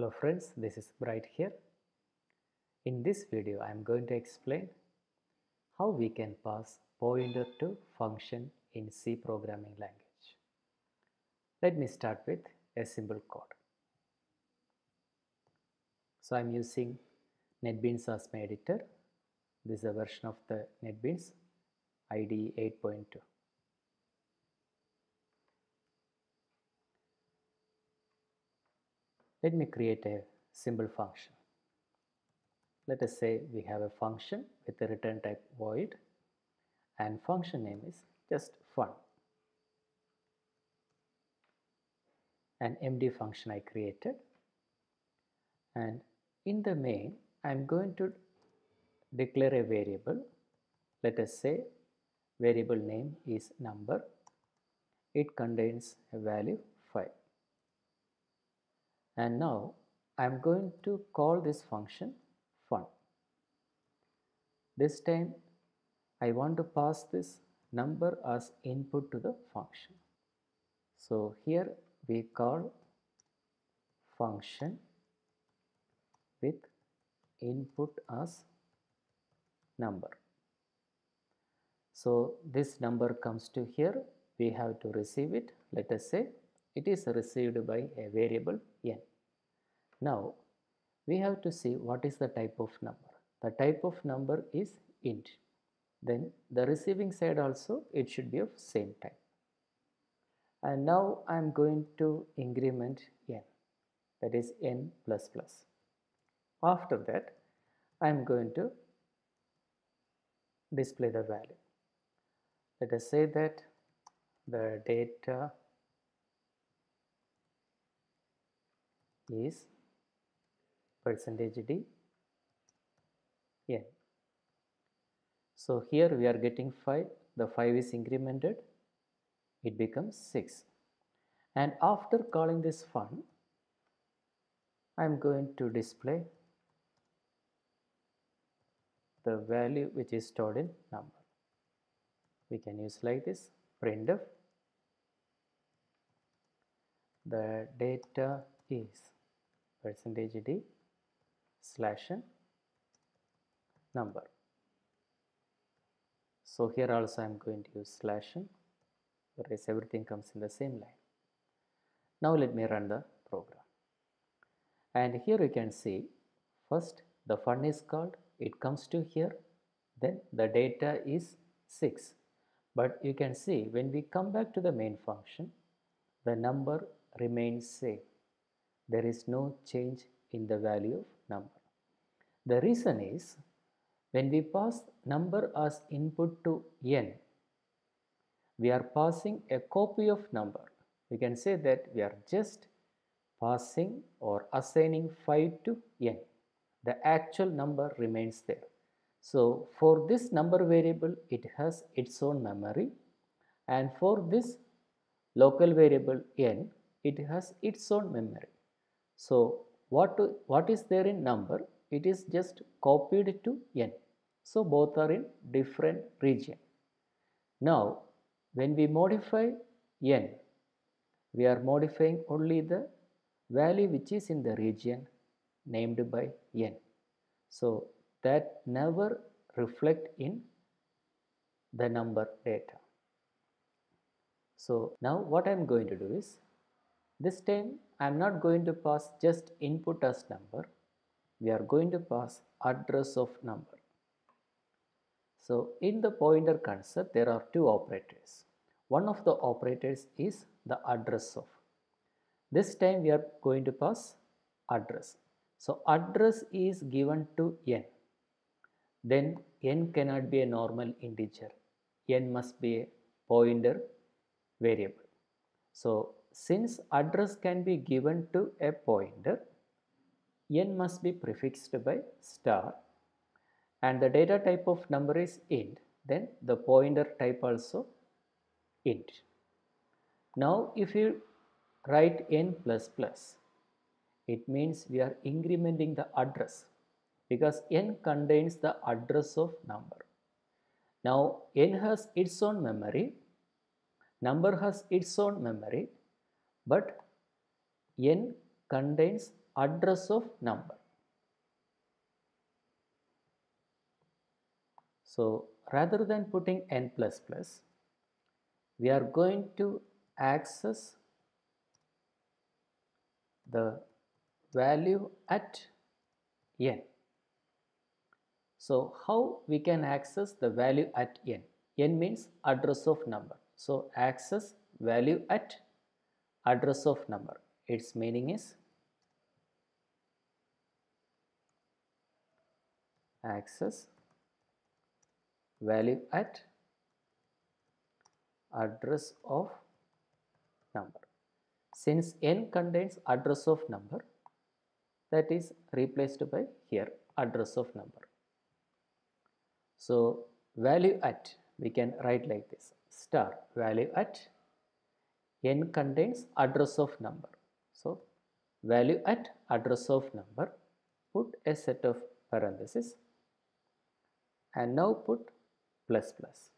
Hello friends, this is Bright here. In this video, I am going to explain how we can pass pointer to function in C programming language. Let me start with a simple code. So I am using NetBeans as my editor. This is a version of the NetBeans IDE 8.2. Let me create a simple function. Let us say we have a function with the return type void and function name is just fun. An empty function I created and in the main I am going to declare a variable. Let us say variable name is number. It contains a value 5 and now I am going to call this function fun. This time I want to pass this number as input to the function. So here we call function with input as number. So this number comes to here we have to receive it let us say it is received by a variable n. Now we have to see what is the type of number. The type of number is int. Then the receiving side also it should be of same type. And now I am going to increment n that is n plus plus. After that I am going to display the value. Let us say that the data is percentage d n. So here we are getting 5, the 5 is incremented, it becomes 6. And after calling this fun, I am going to display the value which is stored in number. We can use like this printf the data is percentage d slash number. So here also I am going to use slash whereas everything comes in the same line. Now let me run the program. And here you can see first the fun is called, it comes to here, then the data is 6. But you can see when we come back to the main function, the number remains same. There is no change in the value of number. The reason is when we pass number as input to n, we are passing a copy of number. We can say that we are just passing or assigning 5 to n. The actual number remains there. So for this number variable, it has its own memory and for this local variable n, it has its own memory. So what, what is there in number? It is just copied to n. So both are in different region. Now when we modify n, we are modifying only the value which is in the region named by n. So that never reflect in the number data. So now what I am going to do is this time I am not going to pass just input as number. We are going to pass address of number. So in the pointer concept there are two operators. One of the operators is the address of. This time we are going to pass address. So address is given to n. Then n cannot be a normal integer. n must be a pointer variable. So since address can be given to a pointer, n must be prefixed by star and the data type of number is int, then the pointer type also int. Now if you write n plus it means we are incrementing the address because n contains the address of number. Now n has its own memory, number has its own memory, but n contains address of number. So rather than putting n plus plus, we are going to access the value at n. So how we can access the value at n? n means address of number. So access value at address of number. Its meaning is access value at address of number. Since n contains address of number, that is replaced by here address of number. So value at we can write like this star value at n contains address of number. So value at address of number put a set of parenthesis and now put plus plus.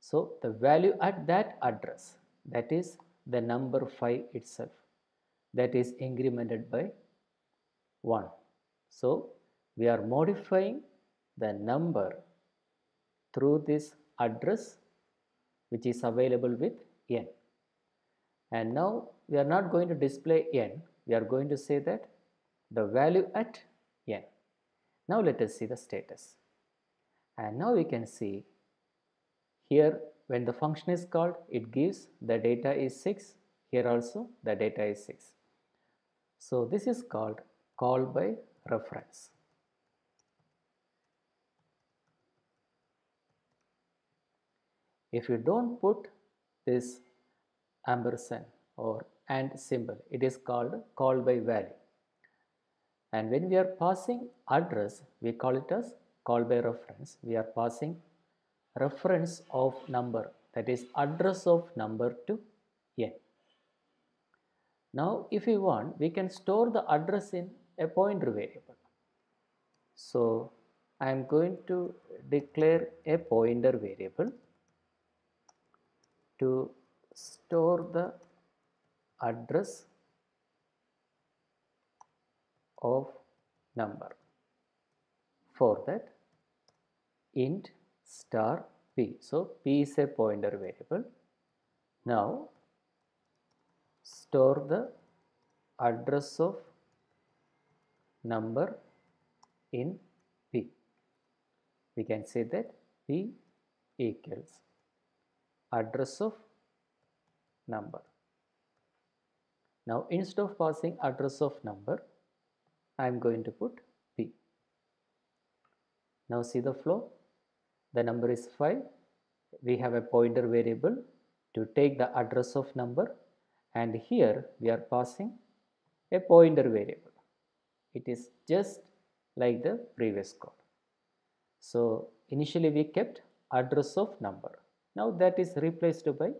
So the value at that address that is the number 5 itself that is incremented by 1. So we are modifying the number through this address which is available with n. And now we are not going to display n, we are going to say that the value at n. Now let us see the status. And now we can see here when the function is called, it gives the data is 6, here also the data is 6. So this is called call by reference. If you don't put this ampersand or and symbol, it is called call by value. And when we are passing address, we call it as call by reference. We are passing reference of number that is address of number to n. Now if we want, we can store the address in a pointer variable. So I am going to declare a pointer variable to store the address of number. For that int star p. So p is a pointer variable. Now store the address of number in p. We can say that p equals address of number. Now instead of passing address of number, I am going to put P. Now see the flow. The number is 5. We have a pointer variable to take the address of number and here we are passing a pointer variable. It is just like the previous code. So initially we kept address of number now that is replaced by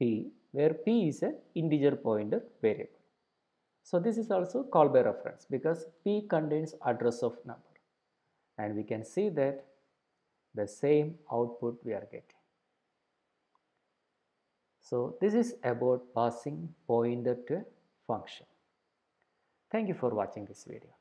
p where p is an integer pointer variable. So this is also call by reference because p contains address of number and we can see that the same output we are getting. So this is about passing pointer to a function. Thank you for watching this video.